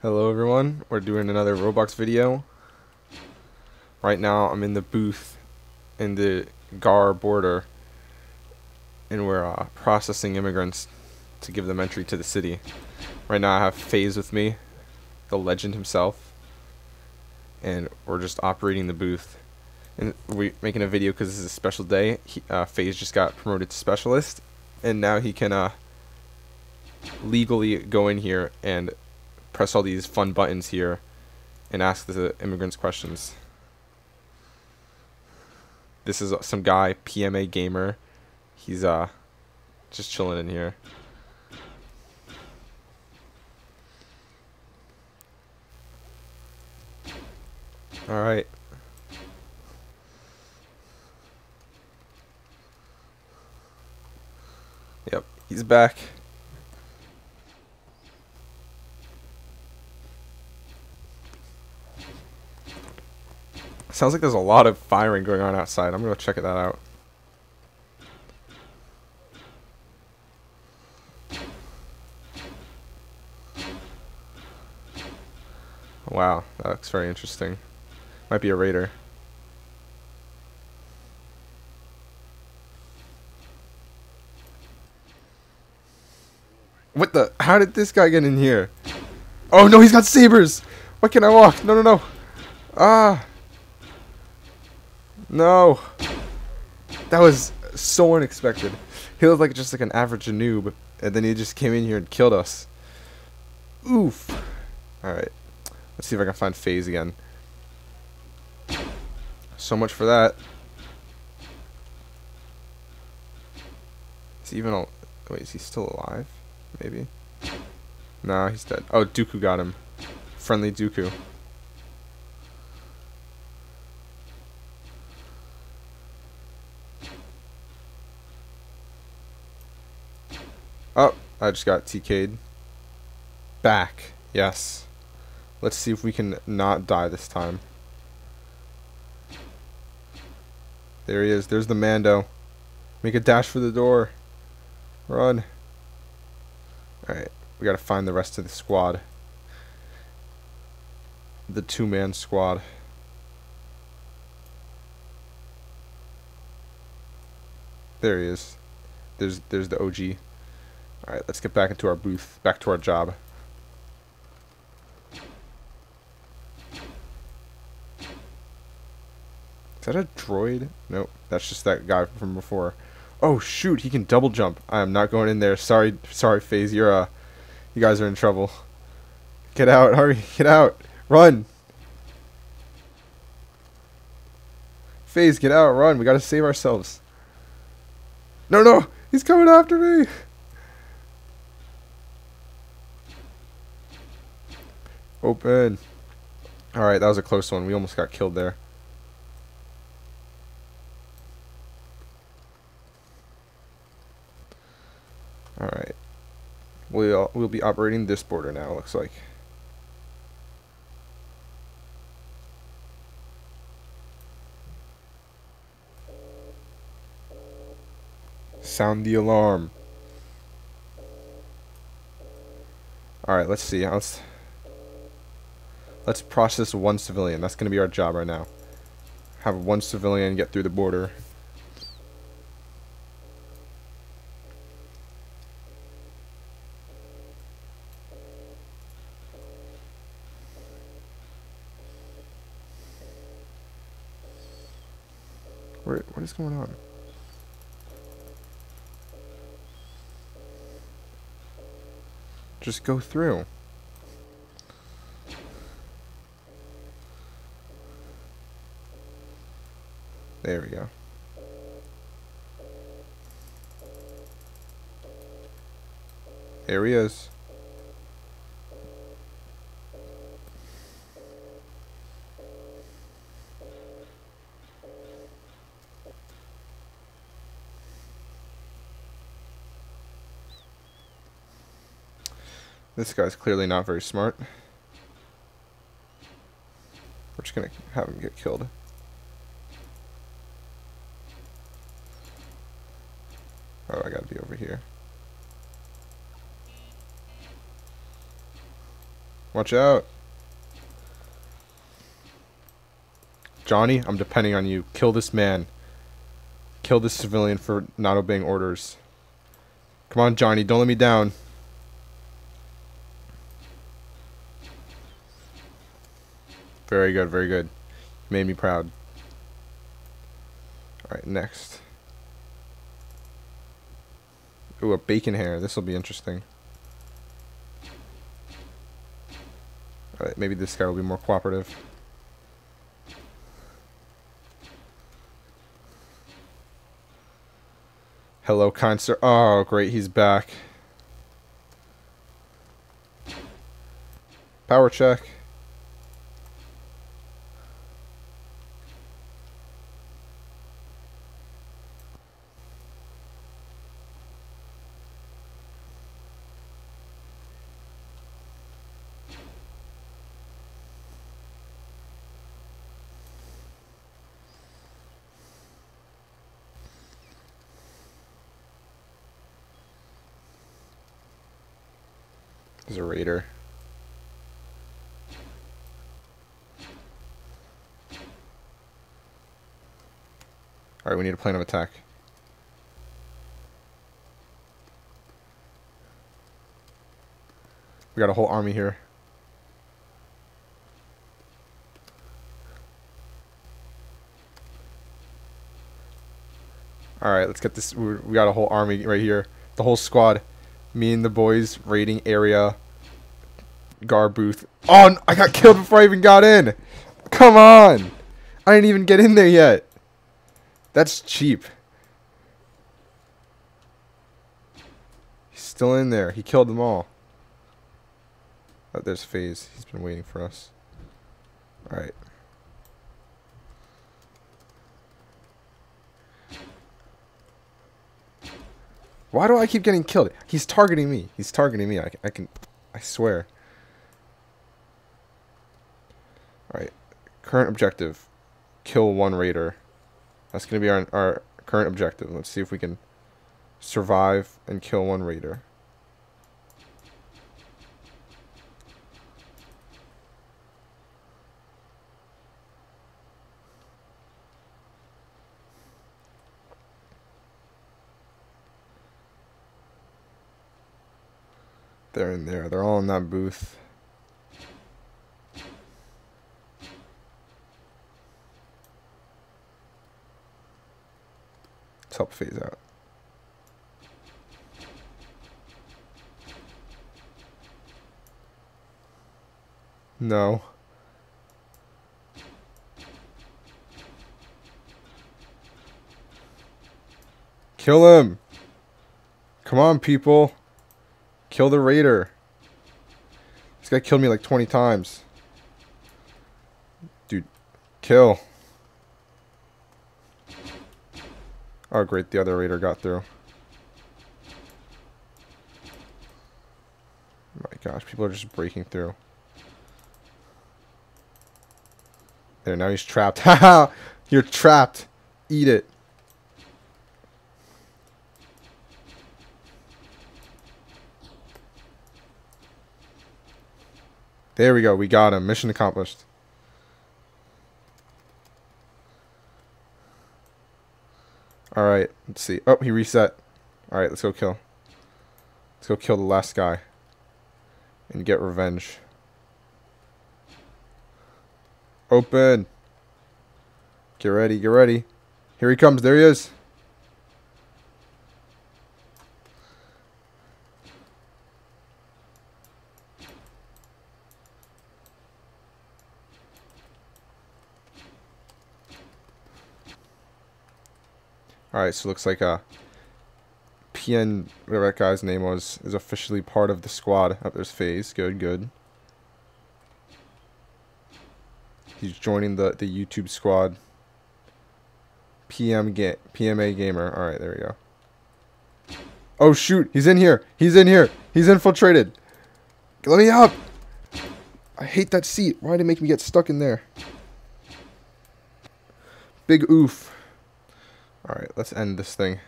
Hello everyone, we're doing another Roblox video. Right now I'm in the booth in the GAR border and we're uh, processing immigrants to give them entry to the city. Right now I have FaZe with me, the legend himself, and we're just operating the booth. And we're making a video because this is a special day. He, uh, FaZe just got promoted to specialist and now he can uh, legally go in here and press all these fun buttons here and ask the immigrants questions. This is some guy, PMA Gamer. He's uh just chilling in here. All right. Yep, he's back. Sounds like there's a lot of firing going on outside. I'm going to go check that out. Wow, that looks very interesting. Might be a raider. What the? How did this guy get in here? Oh no, he's got sabers! Why can't I walk? No, no, no. Ah. No. That was so unexpected. He looked like just like an average noob, and then he just came in here and killed us. Oof. Alright. Let's see if I can find FaZe again. So much for that. Is he even al Wait, is he still alive? Maybe? No, he's dead. Oh, Dooku got him. Friendly Dooku. Oh, I just got TK'd. Back. Yes. Let's see if we can not die this time. There he is. There's the Mando. Make a dash for the door. Run. Alright. We gotta find the rest of the squad. The two-man squad. There he is. There's there's the OG. Alright, let's get back into our booth. Back to our job. Is that a droid? Nope, that's just that guy from before. Oh shoot, he can double jump. I am not going in there. Sorry, sorry, FaZe. You're uh, you guys are in trouble. Get out, hurry, get out, run. FaZe, get out, run. We gotta save ourselves. No, no, he's coming after me. Open. Alright, that was a close one. We almost got killed there. Alright. We'll, we'll be operating this border now, looks like. Sound the alarm. Alright, let's see. Let's process one civilian. That's gonna be our job right now. Have one civilian get through the border. Where, what is going on? Just go through. There we go. There he is. This guy's clearly not very smart. We're just gonna have him get killed. Oh, I gotta be over here. Watch out. Johnny, I'm depending on you. Kill this man. Kill this civilian for not obeying orders. Come on, Johnny, don't let me down. Very good, very good. Made me proud. Alright, next. Ooh, a bacon hair. This will be interesting. Maybe this guy will be more cooperative. Hello, sir. Oh, great, he's back. Power check. He's a raider. Alright, we need a plan of attack. We got a whole army here. Alright, let's get this. We got a whole army right here. The whole squad me and the boys raiding area gar booth. Oh, I got killed before I even got in. Come on. I didn't even get in there yet. That's cheap. He's still in there. He killed them all. Oh, there's FaZe. He's been waiting for us. Alright. Why do I keep getting killed? He's targeting me. He's targeting me. I, I can, I swear. Alright. Current objective. Kill one raider. That's going to be our, our current objective. Let's see if we can survive and kill one raider. They're in there. They're all in that booth. Help FaZe out. No. Kill him! Come on, people. Kill the raider. This guy killed me like 20 times. Dude, kill. Oh, great. The other raider got through. my gosh, people are just breaking through. There, now he's trapped. Haha! You're trapped. Eat it. There we go. We got him. Mission accomplished. Alright, let's see. Oh, he reset. Alright, let's go kill. Let's go kill the last guy. And get revenge. Open. Get ready, get ready. Here he comes. There he is. Alright, so looks like uh, PN, whatever that guy's name was, is officially part of the squad. Up oh, there's FaZe. Good, good. He's joining the, the YouTube squad. PM ga PMA Gamer. Alright, there we go. Oh, shoot. He's in here. He's in here. He's infiltrated. Let me up. I hate that seat. Why did it make me get stuck in there? Big oof. Alright, let's end this thing.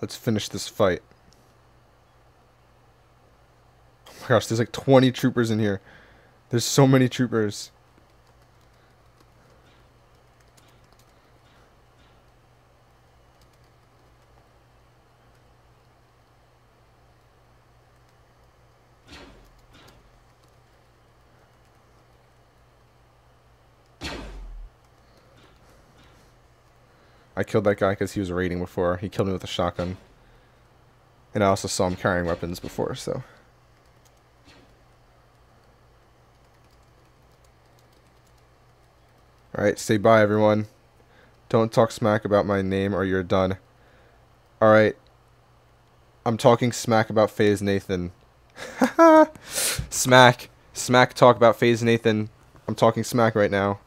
Let's finish this fight. Oh my gosh, there's like 20 troopers in here. There's so many troopers. I killed that guy because he was raiding before. He killed me with a shotgun. And I also saw him carrying weapons before, so... Alright, say bye, everyone. Don't talk smack about my name or you're done. Alright. I'm talking smack about FaZe Nathan. smack. Smack talk about FaZe Nathan. I'm talking smack right now.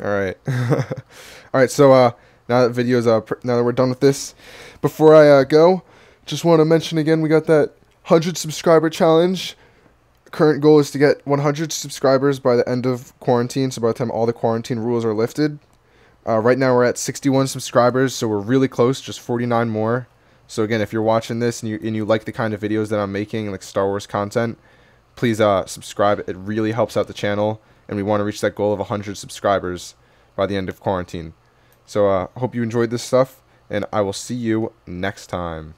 Alright. Alright, so uh, now that video's uh, now that we're done with this, before I uh, go, just want to mention again we got that 100 subscriber challenge. Current goal is to get 100 subscribers by the end of quarantine, so by the time all the quarantine rules are lifted. Uh, right now we're at 61 subscribers, so we're really close, just 49 more. So again, if you're watching this and you and you like the kind of videos that I'm making, like Star Wars content, please uh, subscribe. It really helps out the channel and we want to reach that goal of 100 subscribers by the end of quarantine. So I uh, hope you enjoyed this stuff, and I will see you next time.